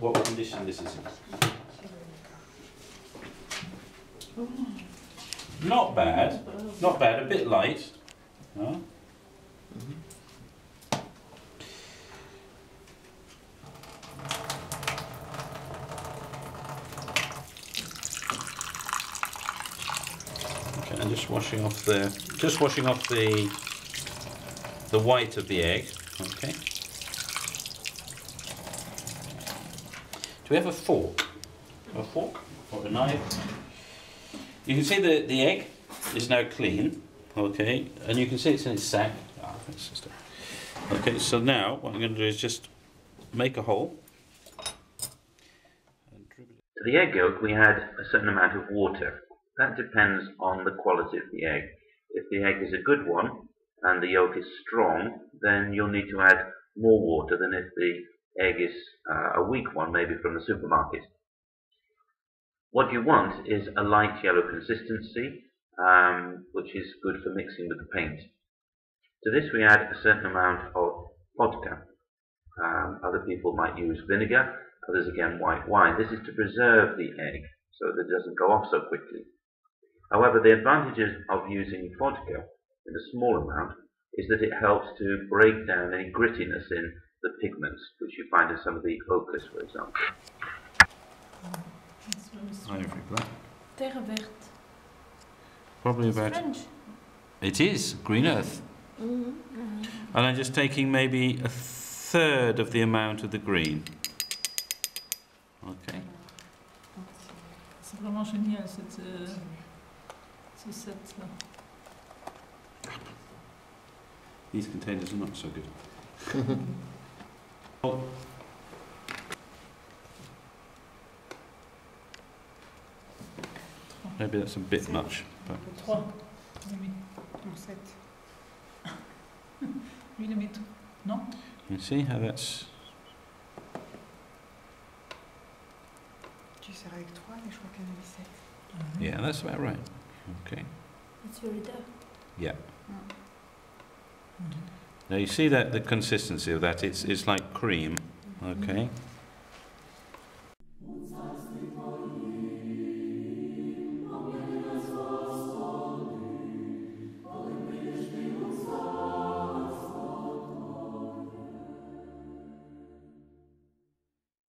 what condition this is in. Not bad, not bad. A bit light. Huh? Okay, I'm just washing off the just washing off the the white of the egg. Okay. Do we have a fork? A fork or a knife? You can see the, the egg is now clean, okay, and you can see it's in its sack. Ah, that's just a- Okay, so now what I'm going to do is just make a hole. and dribble it- To the egg yolk, we add a certain amount of water. That depends on the quality of the egg. If the egg is a good one and the yolk is strong, then you'll need to add more water than if the egg is uh, a weak one, maybe from the supermarket. What you want is a light yellow consistency, um, which is good for mixing with the paint. To this we add a certain amount of vodka. Um, other people might use vinegar, others again white wine. This is to preserve the egg so that it doesn't go off so quickly. However, the advantages of using vodka in a small amount is that it helps to break down any grittiness in the pigments, which you find in some of the ochres, for example. It's very strong. Ivory black. Terre verte. Probably It's about. French. It is green mm-hmm. earth. Mm-hmm. And I'm just taking maybe a third of the amount of the green. Okay. C'est vraiment génial cette, euh, ce set là. These containers are not so good. Maybe that's a bit much. But Trois. Oui, En 7. oui. Lui, il met tout. Non you see how that's. Tu sers avec 3, mais je crois qu'il avait 7. Yeah, that's about right. Okay. It's very dark. Yeah. Mhm. Now you see that the consistency of that. It's it's like cream. Okay.